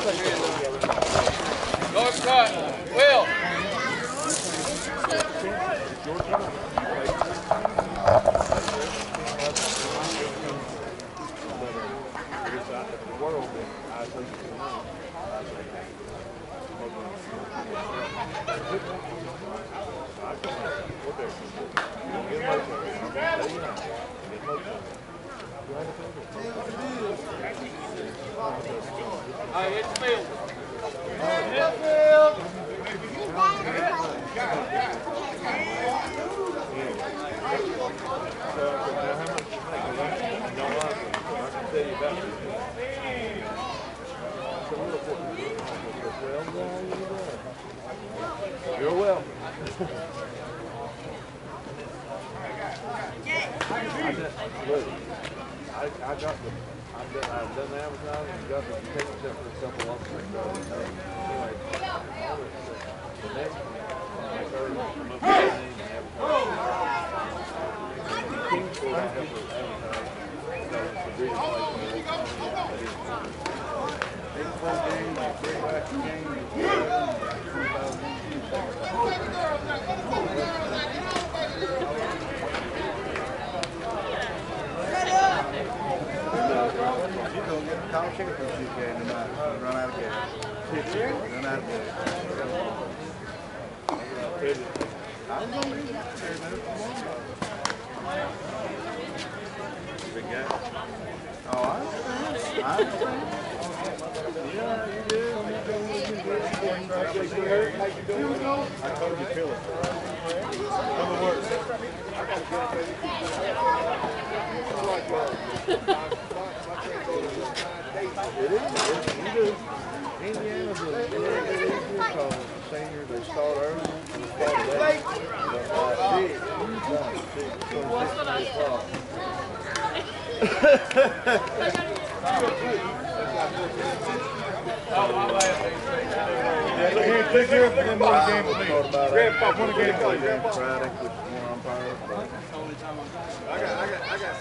Thank you. Hey, it's Bill. You're well. Look, I, I got the, I've done, I've done the advertising, and got the tickets up for a couple of them. so, uh, Anyway, the next one, like early, I'm up to the name and advertising. Kingsport, I have to advertise. So it's a really place. But it's- It's one game, like three back game. You go get call sheriff if you can tonight. Run out of gas. Run out of gas. I'm gonna be there, man. Big guy. Oh, I understand. I understand. Yeah, you do. You do. You do. You hurt? How you doing? I told you, feel it. Come to work. It is. You do. Indiana's a because senior, they start early. They start late. But by six, so six, eight o'clock. Yeah, look here, take care of them one game for me. Grandpa, one game for you. Friday, which one umpire, I got, I got, I got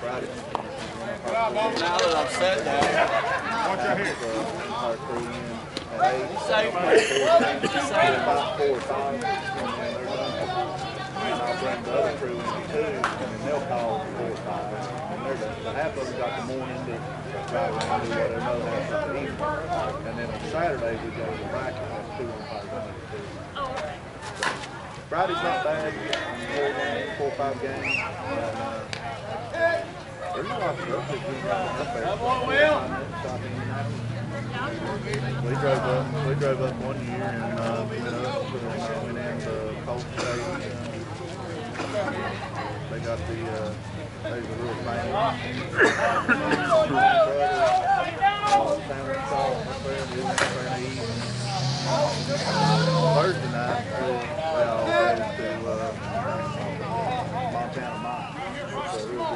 Friday. Now that I'm set now. Watch out here. Our crew in at eight. About four or and then they're done. And I'll bring the other crew in too, and they'll call four five. And they're half of them got the morning to drive got the evening. And then on Saturday, we go to the rack and have. Friday's not bad, four, four or five games. And, uh, that Will. We drove up, we drove up one year and, uh, went up to, went into Cold State. uh, They got the, uh, they was a real went eat. Thursday night, went to, uh, Montana Mine. It's a real good steak. That, uh, we always off the steak Friday. Ten, uh,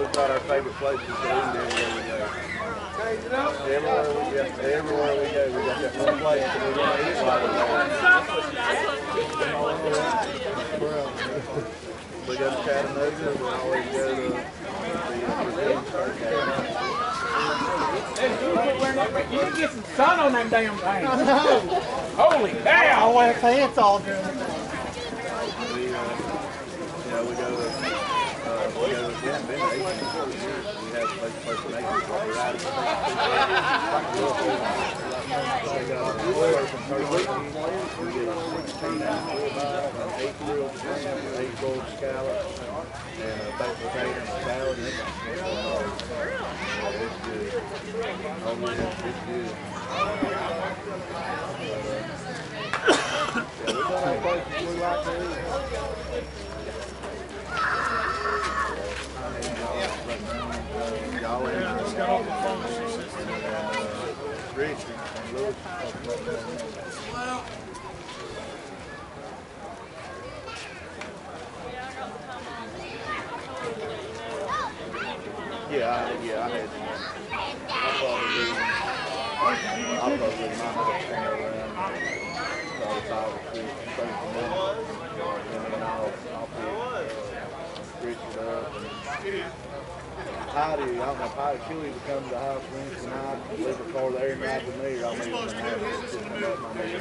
We've got our favorite places to eat everywhere we go. Everywhere we go, got that one place that we want to eat we're. We go to Chattanooga, we always go to the, uh. You can get some sun on that damn things. Holy cow! I wear pants all day. We, uh, you know, we go to, eight years. We have out of the got a sixteen ounce ribeye, eight shrimp, eight rolled scallops, and a yeah. Oh, yeah. Y'all in, uh, Rich and Lewis. Yeah, I, yeah, I had. I probably. I'll probably my house somewhere around five or six, thirty minutes. And then I'll, I'll pick Richard up and Heidi, I don't know if Heidi, she'll either come to the house Wednesday night, leave her car there and ride with me, or I'll meet her in the house. and pick up and I'll meet her.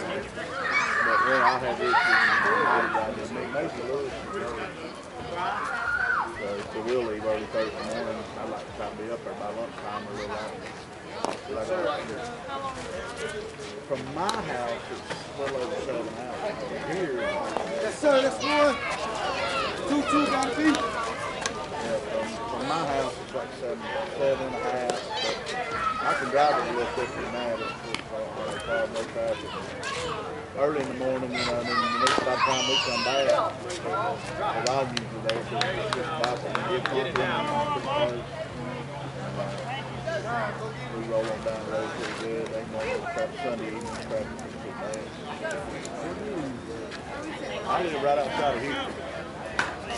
But then I'll have Richard and Heidi ride with me, maybe Lewis. So, so we'll leave early Thursday morning. I'd like to try to be up there by lunchtime or a little after. Like. From my house, it's a little over seven hours. From here, Yes, sir, that's one. Two, two, gotta be. yeah, from, from my house, it's like seven, seven and a half. But I can drive it a little quicker than that. It's just like, no car, no traffic. Early in the morning, you know, I mean, the next by the time we come back, because I'm usually there, it's just about to get pumped in and pretty close. We roll on down the road pretty good. They know that Sunday evening traffic is too bad. I live right outside of Hudson,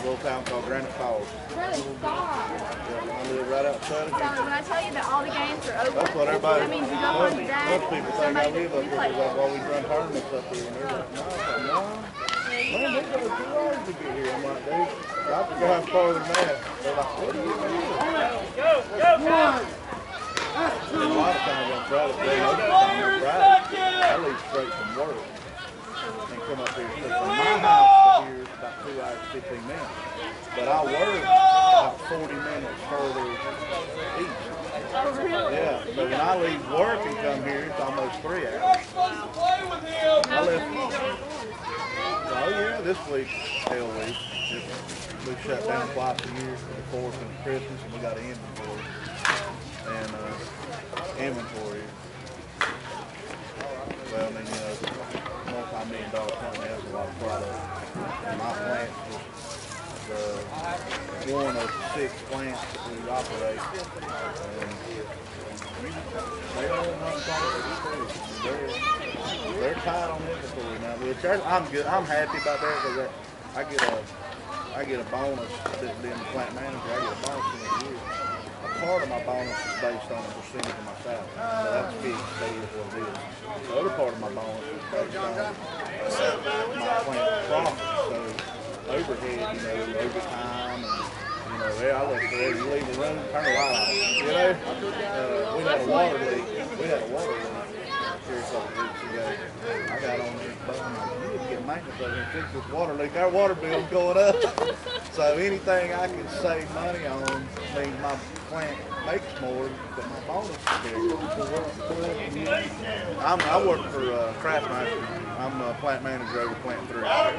little town called Granite Falls. Really, stop. Yeah, I live right outside of So when I tell you that all the games are over, That's what everybody, that means you go most, home today. most people think I live up here because I've always run tournaments up here. And they're like, no, no. Man, they go two hours to get here. I'm like, dude, I have to go have farther than that. They're like, what are you doing? And a lot of times on Friday, they know that I'm on Friday. I leave straight from work and come up here. My house to here is about two hours, 15 minutes. But I work about 40 minutes further east. Oh, really? Yeah, so when I leave work and come here, it's almost three hours. I left. Oh yeah, this week, hell week. Just, we shut down twice a year for the fourth and Christmas, and we got an inventory. And uh, inventory. Well, I mean, you know, multi-million dollar company has a lot of product. My plant is the one of six plants that we operate. And they're, they're tight on inventory now, which I- I'm good. I'm happy about that because I get a I get a bonus being the plant manager. I get a bonus in a year. A part of my bonus is based on a percentage of my salary. So that's fixed. That is what it is. The other part of my bonus is based on uh, my plant profit. So overhead, you know, overtime and you know, yeah, I look for every you leave the room, turn the light on. You know, uh, we had a water leak. We had a water leak here a couple weeks ago. I got on this button. You need to get maintenance over here and fix this water leak. Our water bill's going up. so anything I can save money on means my plant makes more, but my bonus is bigger. I'm, I work for uh, Craftmaster. I'm a plant manager over plant three. That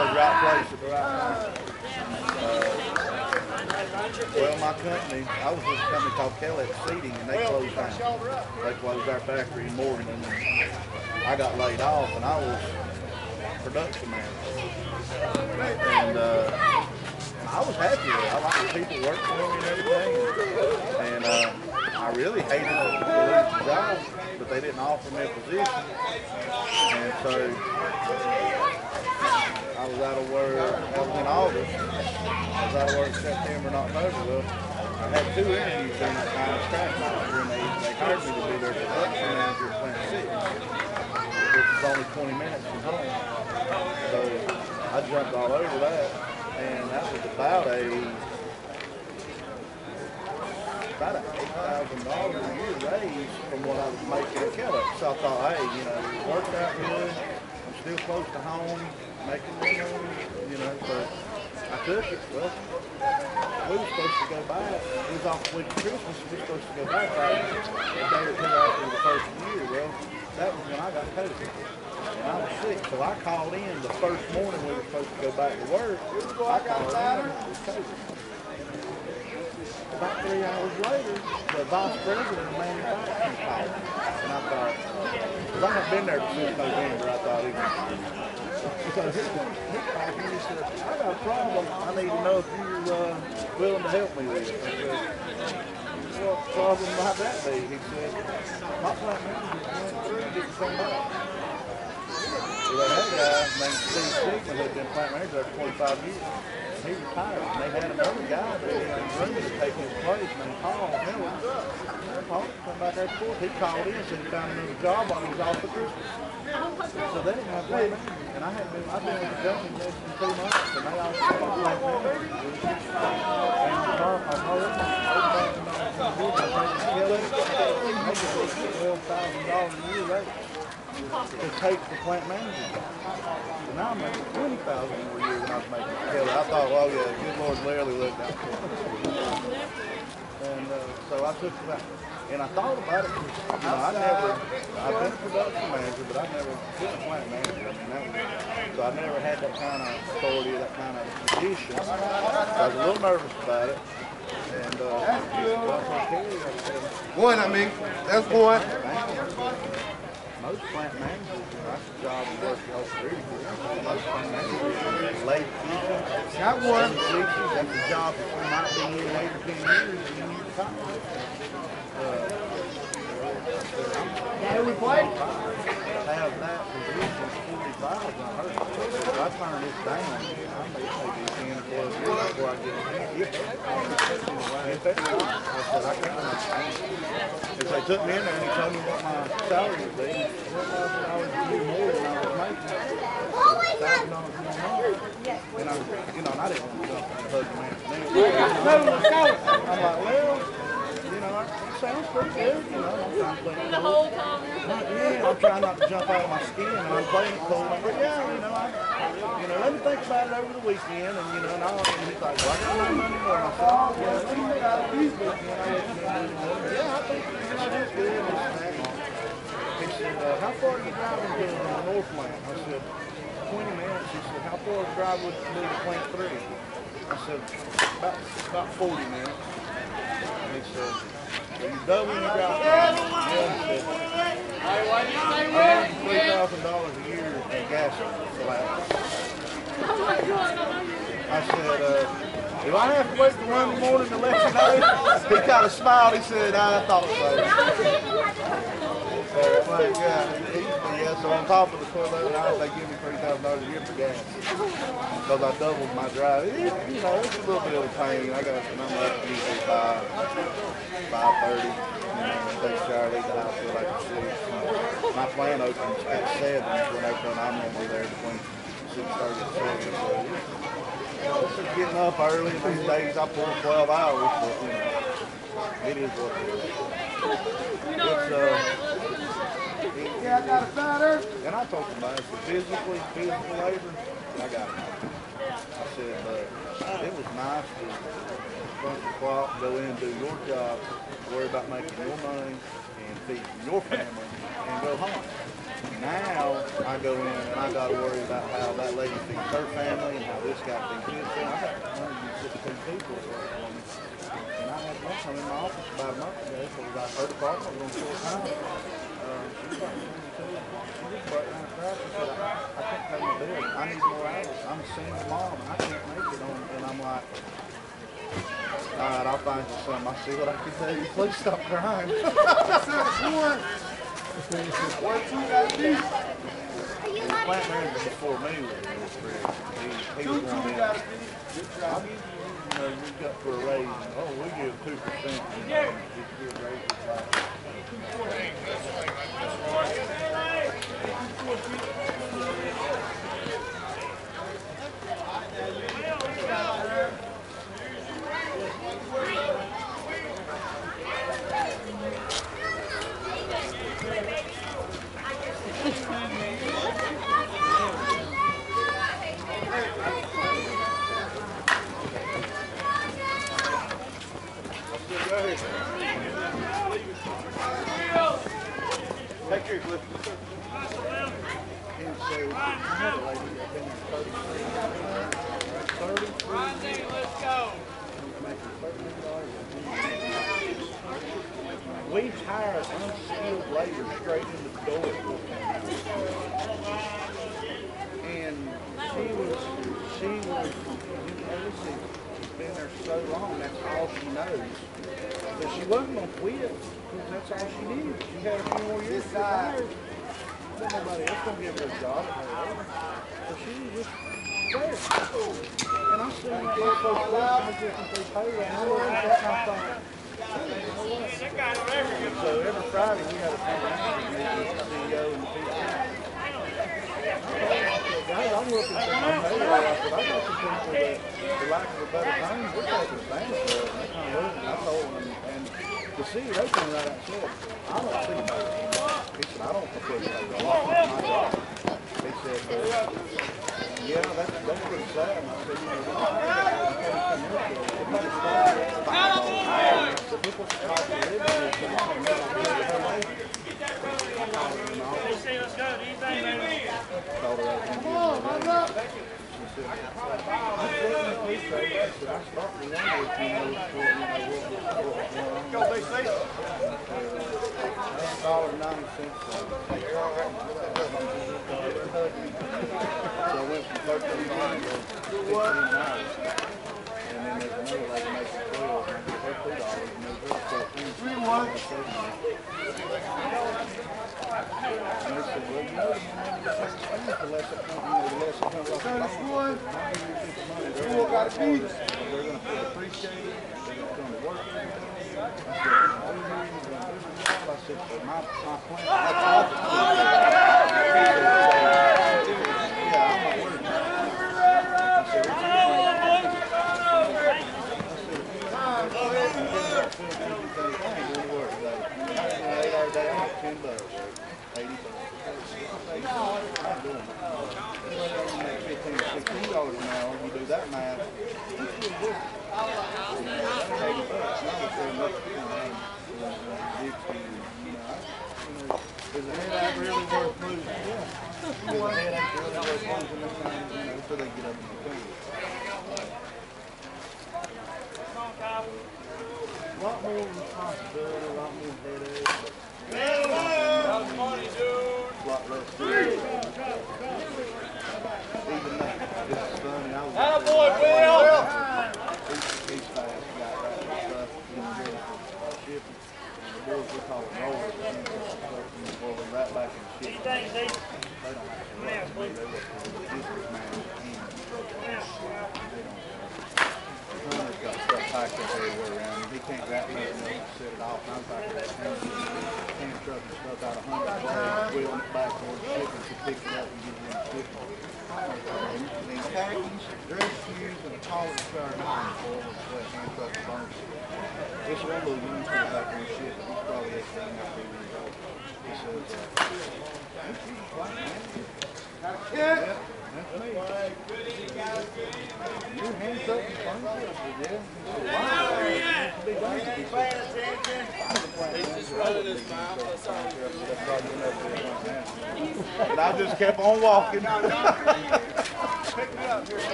was right place at the right time. Well, my company, I was with a company called Kellex Seating, and they closed down. They closed our factory in Morgan, and I got laid off, and I was production manager. And uh, I was happy with it. I liked the people working for me and everything. And, and uh, I really hated to lose the job, but they didn't offer me a position. And so I was out of work, that was in August. I was out of work in September and October. Well, I had two interviews during that time as Craftmaster, and they, they hired me to be their production manager at Plant Six, which is only 20 minutes from home. So I jumped all over that, and that was about a about a eight thousand dollars a year raise from what I was making at Kellex. So I thought, hey, you know, it worked out good. I'm still close to home, making money, you know. So I took it. Well, we were supposed to go back. It was off the week of Christmas. We were supposed to go back like a day or two after the first year. Well, that was when I got COVID. And I was sick, so I called in the first morning we were supposed to go back to work. I called in with COVID. About three hours later, the vice president of manufacturing called. And I thought, because I haven't been there since November, I thought he was. He, said, I got a problem. I need to know if you're uh, willing to help me with it. Said, what problem might that be? He said, my plant manager went through and come back. He So they guy named Steve Sigmund who'd been plant manager for 25 years. He retired, and they had another guy there in the to take his place named Paul Miller. Paul come back there he called in, said he found another job while he was off for Christmas. So they didn't have manager, and I had been, I've been with the less than two months, and they all said manager. And the car, I told them, twelve thousand dollars a year to take the plant manager And I'm making twenty thousand more a year than I was making Kelly. I thought, well, yeah, good Lord Larry looked out for me. And uh, so I took that, and I thought about it. You know, I've never, I've been a production manager, but I've never been a plant manager. I mean, that was, so I never had that kind of authority, that kind of position. So I was a little nervous about it. And uh, That's good. well, I told Kelly, I said, One, I mean, that's one. most plant managers, you know, that's the job of working all three. Most plant managers, late season, Got one. that's the job that we might be in eight or ten years we play. I I turn this down, I I I said, I can't. If they took me in there and told me what my salary would be, I a year more than I was making. I, you know, I didn't want to jump in the man. I'm like, well, you know, it sounds pretty good, you know, I'm trying to play The whole time. Yeah, I'm trying not to jump out of my skin, and I'm playing cold. like, yeah, you know, I, you know, let me think about it over the weekend, and you know, and, I'll, and he's like, well, I got no money I oh, yeah, let me think about it this weekend. I you yeah, I think you know, that's good. This and that. He said, uh, how far are you driving to the Northland? I said, 20 minutes. He said, how far is drive with to the plant three? I said, about, about 40 minutes. And he said, are you doubling your drive? Yeah, he said, Hey, why you stay I with? earn three thousand dollars a year in gas allowance. Oh my God, I know you. I said, uh, do I have to wait till Monday morning to let you know? He kind of smiled. He said, I thought so. So like, uh, yeah, he, yeah. So on top of the hundred dollars, they give me three thousand dollars a year for gas because I doubled my drive. It, you know, it's a little bit of a pain. I got, and I'm up usually five, five thirty. You know, take a shower, leave the house till like six. My plant opens at seven when they come. I'm normally there between six thirty and seven. So it's, it's just getting up early. These days I pull twelve hours, but you know, it is what it is. It's, uh, it. Yeah, I got a cider. And I told about it. So physically, physical labor, I got it. I said, but it was nice to bunch the clock, go in do your job, worry about making your money and feeding your family, and go home. Now I go in and I got to worry about how that lady feeds her family and how this guy feeds his family. I got 116 people that work for me. And I had one come in my office about a month ago because I her department was on short time. Uh, she was about 22. She just broke down and cried. She said, I, I can't pay my bill. I need more hours. I'm a single mom and I can't make it on. And I'm like, all right, I'll find you something. I'll see what I can you. Please stop crying. That's one. One, two, got these. Plant manager before me was was Chris. He, he Two, was two, one of got them. these. Good I'll job. give you, you know, you got for a raise. Oh, we give two percent. You know, just give raises like. That been thirty, thirty, Rodney, let's go. We hired unskilled labor straight in the door. And she was, she was, been there so long, that's all she knows. But she wasn't gonna quit, because that's all she did. She had a few more years to retire. But nobody else gonna give her a job. So she was just there. And I'm sitting there with folks laughing as if they pay her. And I look at that and I thought, so every Friday we had a conversation with the CEO and the. Guys, I'm looking for my payroll. I said, I got some people that, for lack of a better we're taking advantage of. They kind of and I told them, and the came right out I don't see. He said, I don't want my job. He said, yeah, that's, that's pretty sad. And I said, you know. You it. People can try to live Do you going on. Fourteen. Three. You the. School got a beat. They're gonna feel appreciated, they're gonna come to work. I said, "Are you here? You're gonna do the job?" I said, "But my, plan.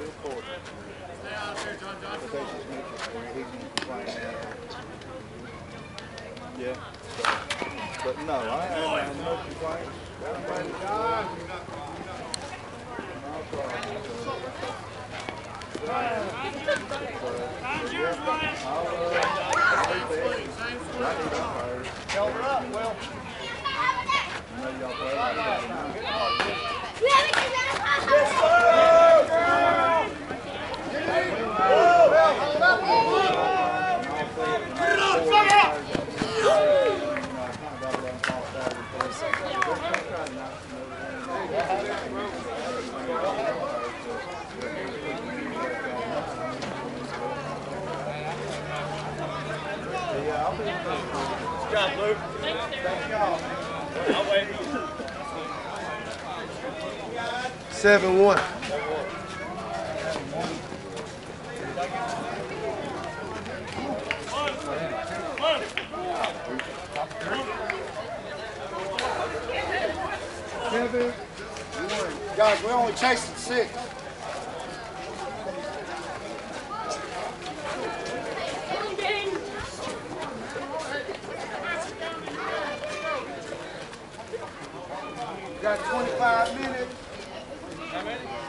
Bill y'all play. Yeah, I'll be Good job, Luke. Thank y'all. I'll wait. Seven one. Kevin, Guys, we're only chasing six. We got 25 minutes. How many?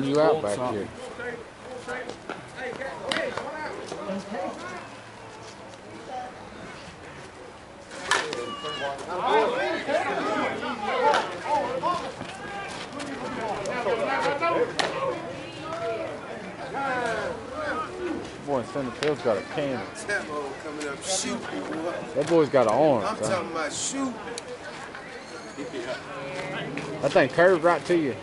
wearing you out back here. Boy, center field's got a cannon. That boy's got an arm. I'm talking about shoot. I think curve right to you.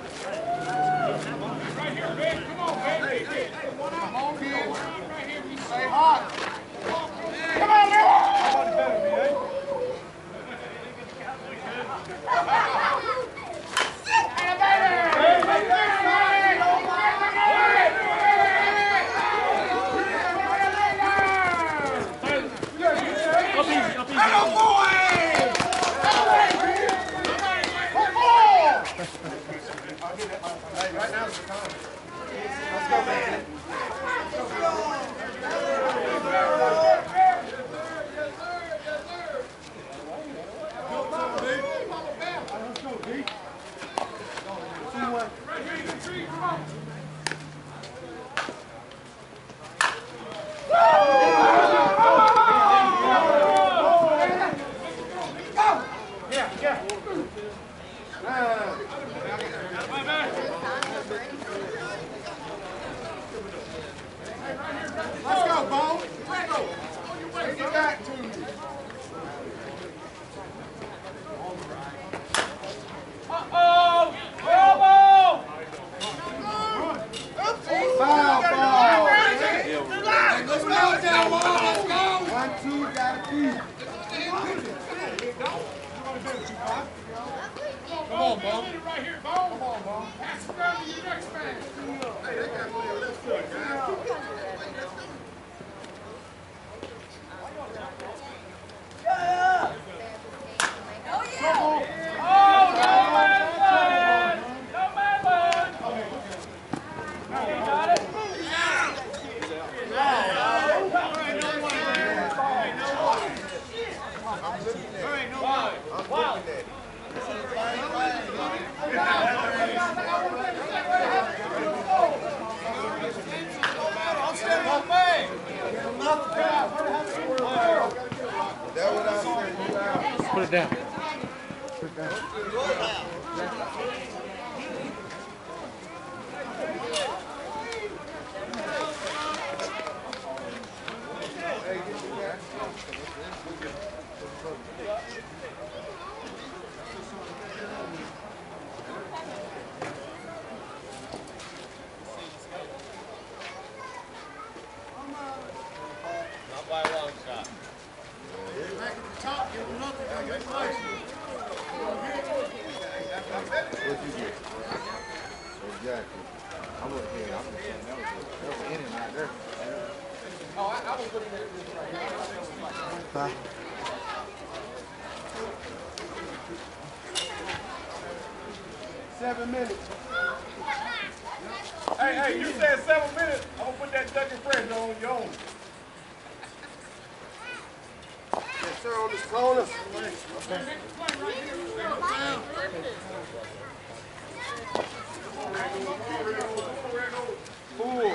Fool,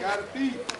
got a beat.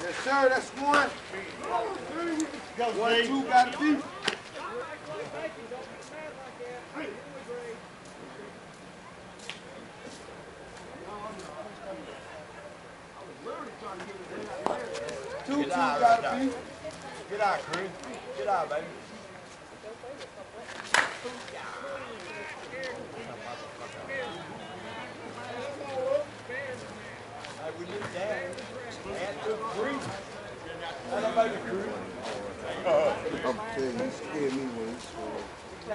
Yes, sir, that's one. One, two, gotta be. Two, two, gotta be. Get out, crew. Get out, baby. Hey, we need that. And two, three. Hello, baby, crew. I'm telling you, you scared me when you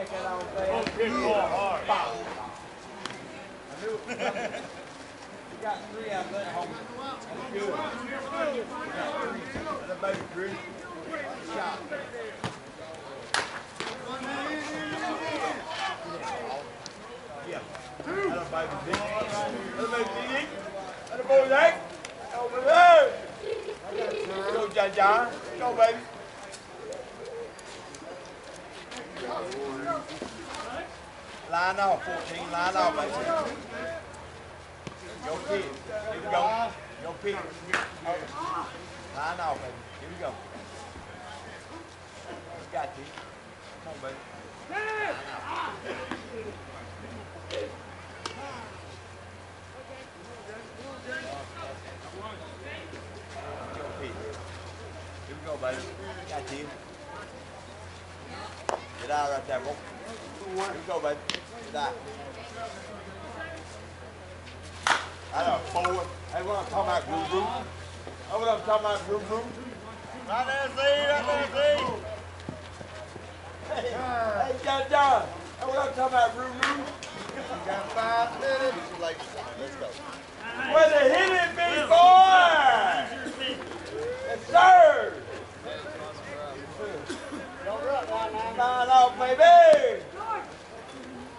scored. Take that on there. Hit the ball hard. I knew it was coming. Got three out there, homie. That's good. You got three. Hello, baby, crew. Shot. Yeah. Hello, baby, big. Hello, baby, big. Hello, boy, Zach. Over there. Go, John John. Go, baby. Line off, 14, line off, baby. Go pick. Here we go. Go pick. Line off, baby. Here we go. We got you. Come on, baby. Go pick. Here we go, baby. Got Go, baby. Out. I. Hey, what I'm talking about, Blue Blue? That's what I'm talking about, Blue Blue. Right there, see? Right there, see? Hey, hey, John John. I'm about, Blue Blue. Got five minutes. Let's go. Where the hit it, big boy? Yes, sir. Line off, baby.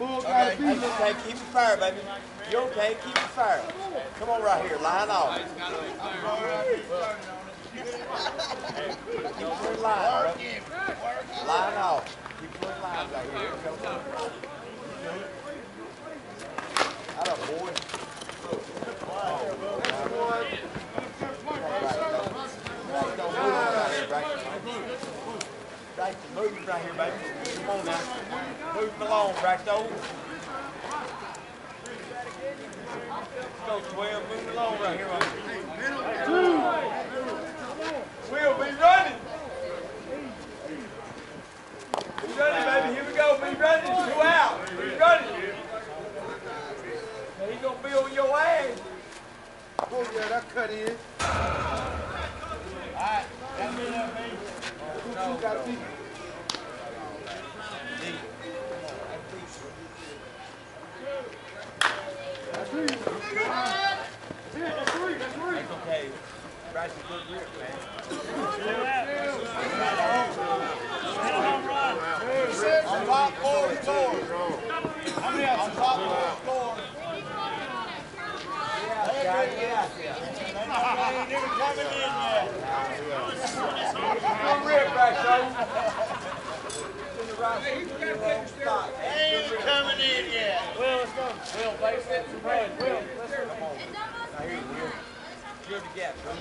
Bull. That's okay, keep the fire, baby. You okay? Keep the fire. Come on right here, line off. Keep one line, bro. Line off. Keep one line right here. Come on. I don't boy. Right, move right here, baby. Come on now. Along, Bracto. Go 12, move along right here. Right. We'll be running. Be running, baby. Here we go. Be running. Two out. Be running. Now, He's gonna be on your ass. Oh, yeah, that cut in. Alright, that me, that me. Two, two, Bryce is good grip, man. On top four. How many on top four, score? Gotta get out. Ain't even coming in. Good rip, Bryce. In the right, in the wrong spot. Ain't coming in yet. Will, let's go. Will, face it. Will, let's go. Now here, Fill the gap, bro.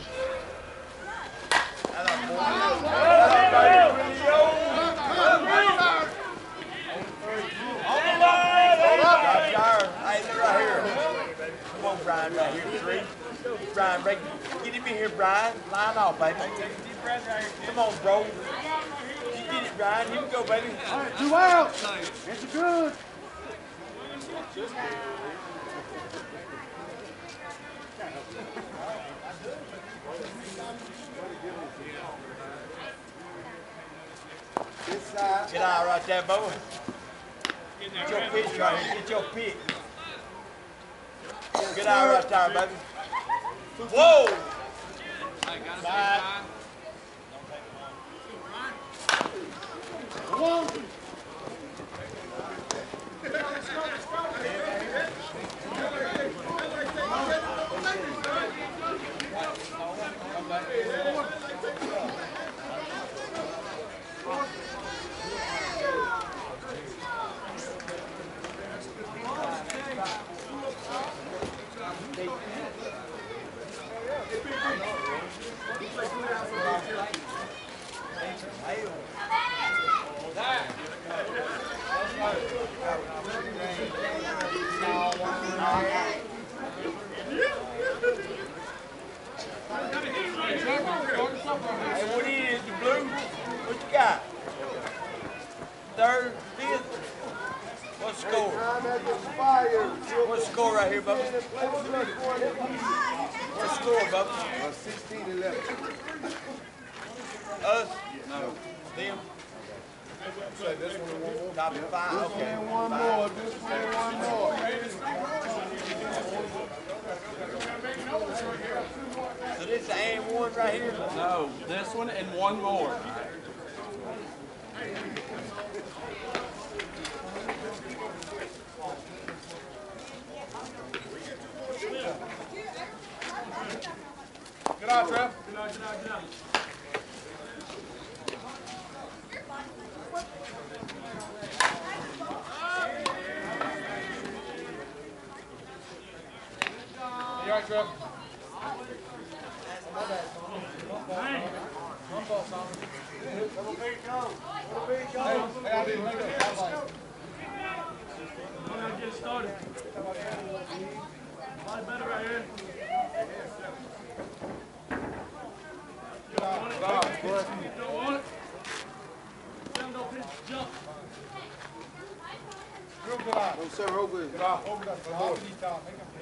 Right right right. Get him in here, Brian. Line off, baby. Come on, bro. You get it, Brian. Here we go, baby. Two out. It's good. Get out right there, boy. Get your pitch right here. Get your pitch. Get out right there, baby. Whoa!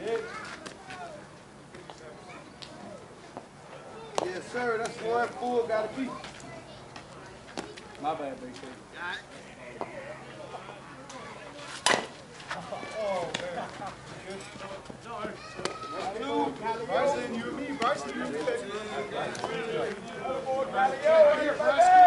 Hit. Yes, sir, that's where that fool gotta be. My bad, Big. Oh, man. Bryson, you and me. Bryson, you and me. Center claw right here.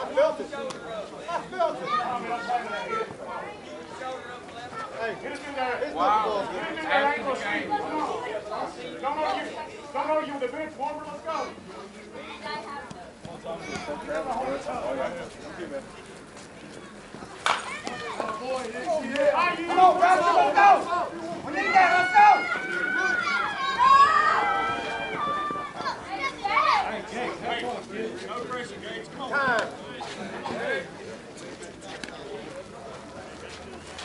I felt it. I felt it. Hey, get it in there. It's wow. Get it ain't gonna sleep. Don't know you. You. The bench warmer. Let's go. Let's go. Go.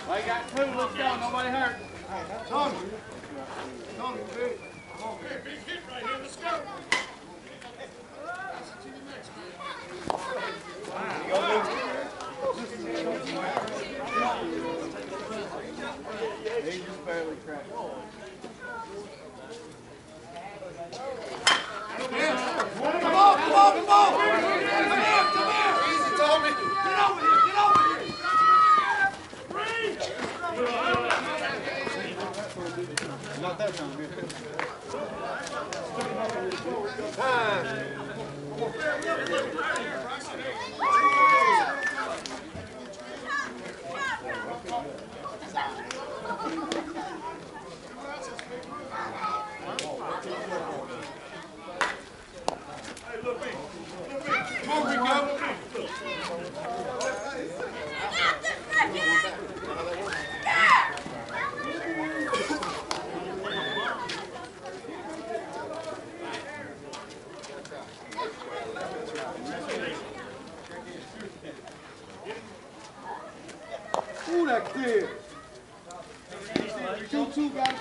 Well, you got two. Let's go. Nobody hurt. Tommy. Tommy, big. Come on. Big hit right here. Let's go. He just barely cracked. Come on, come on, come on. Come here, come here. Easy, Tommy. Get over here, get over here. Not that time,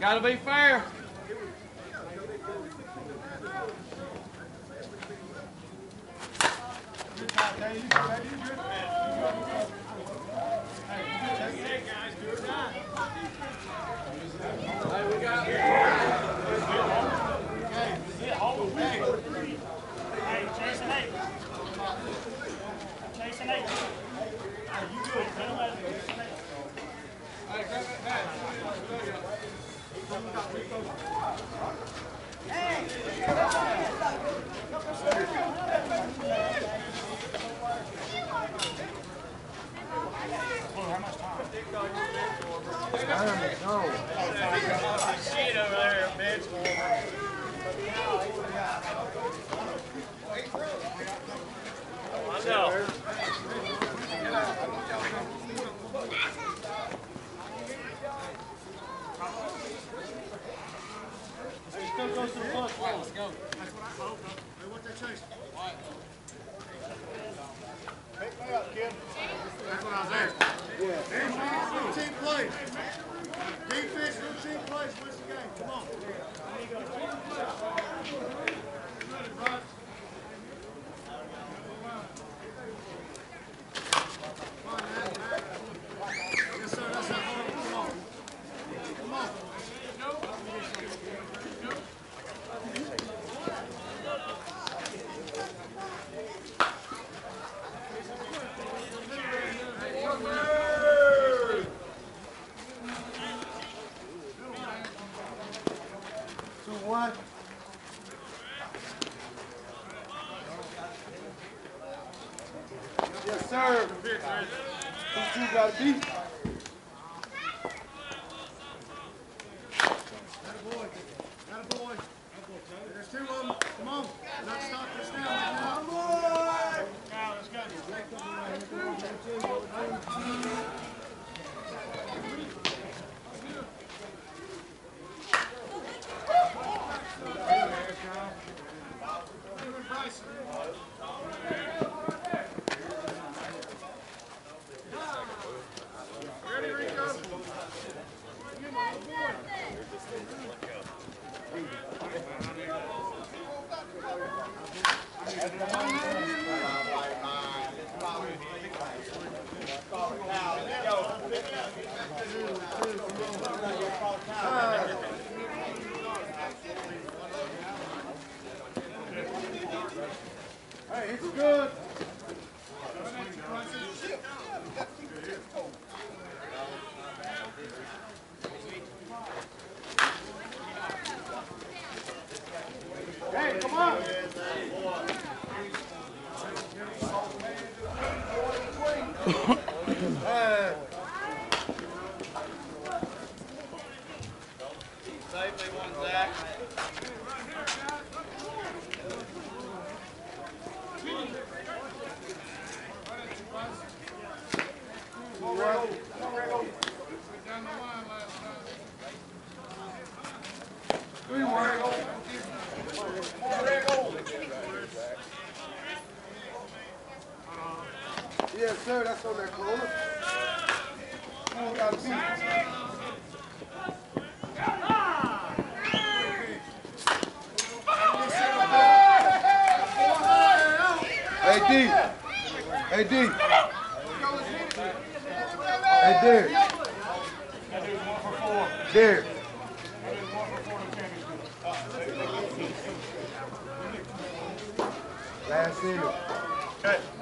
Gotta be fair. These two got to beat. good. Go there, Cole. Last inning. Okay.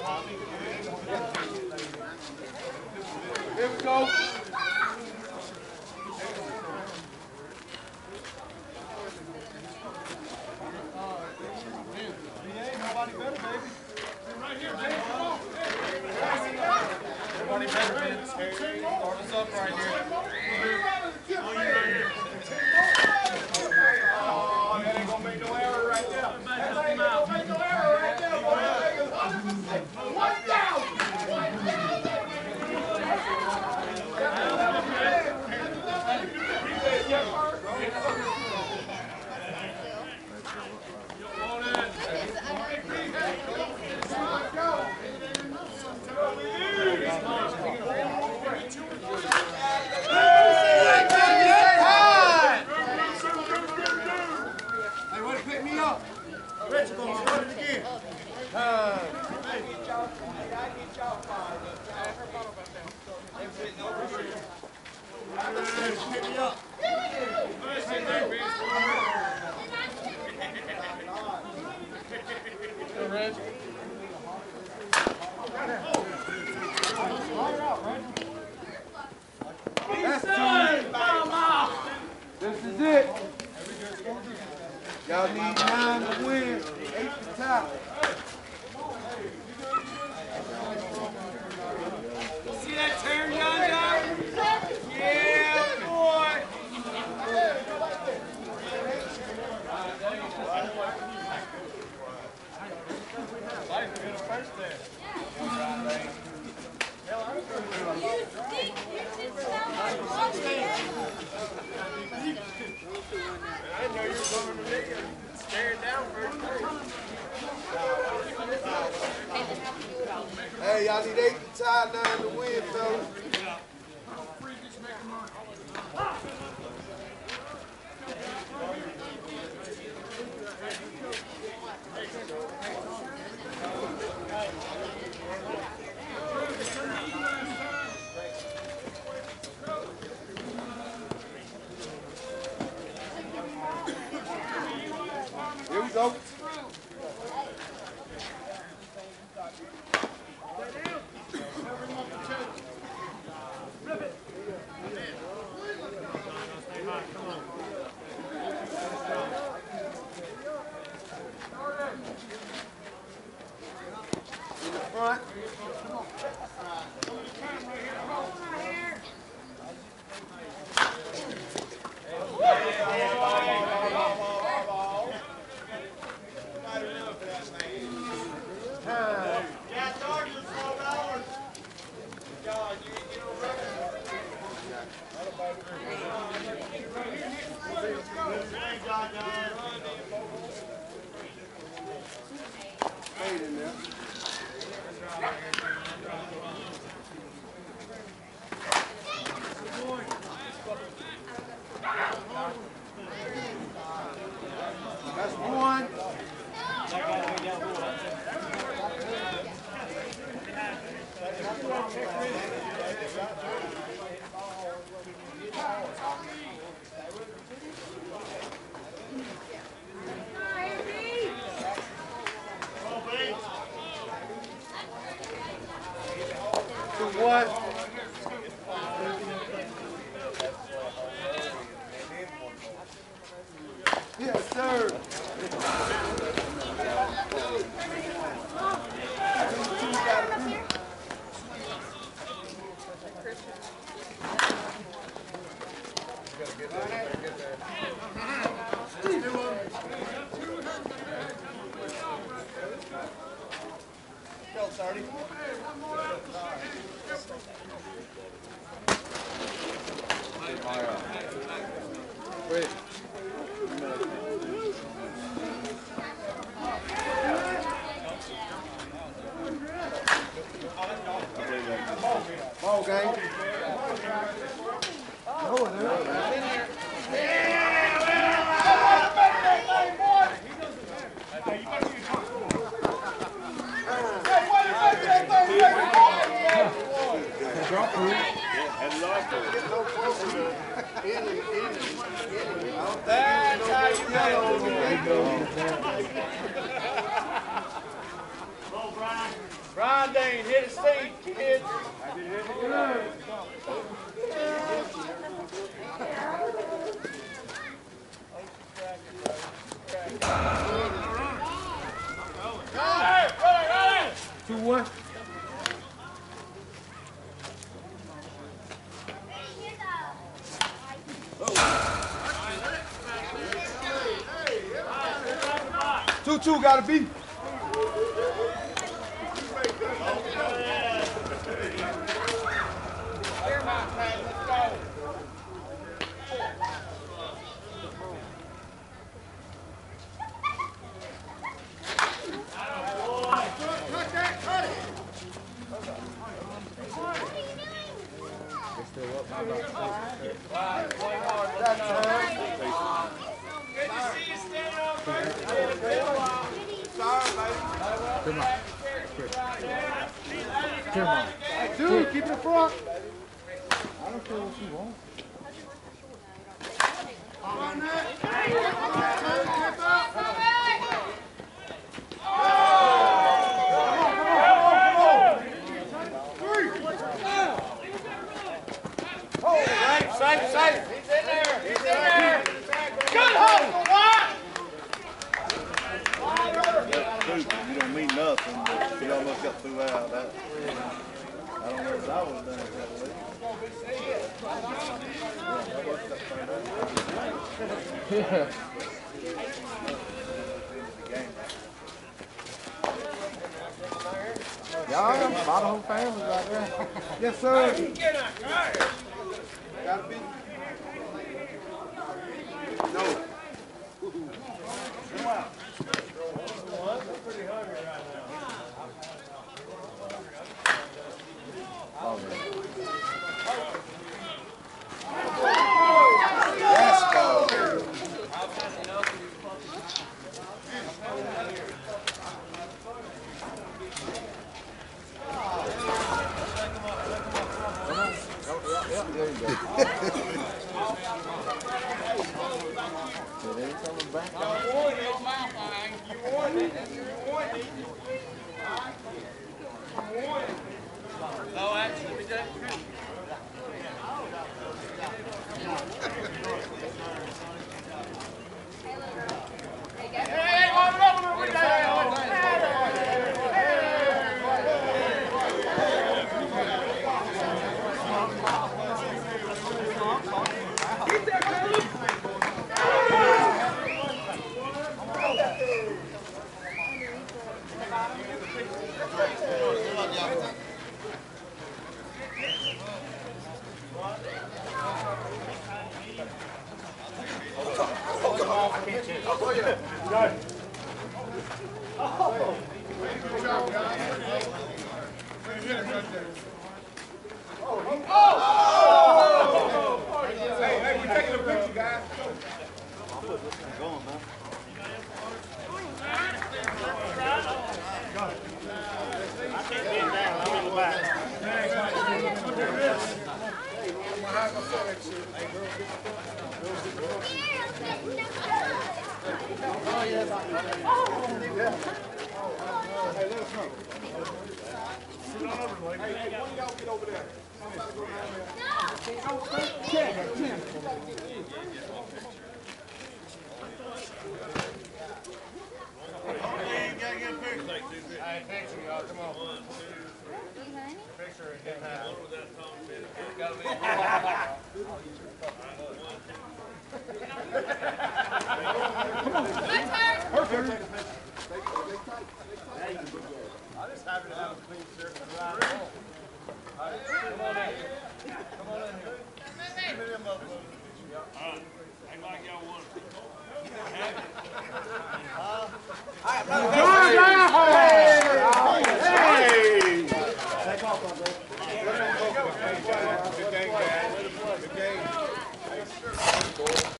Here we go. Nobody better, baby. Right here, baby. Come on. Nobody better, man. Start us up right here. Oh, that ain't gonna make no error right there. That ain't gonna make no error right there, boy. One down. One down. Hey, way to pick me up. Rich, gonna start it again. Pick me up. That's two. This is it. Y'all need nine to win, eight to tie. See that turn, John John? Yeah, boy. I didn't know you were coming to me and staring down first base. Hey, y'all need eight to tie, nine to win, fellas. Here we Two gotta be.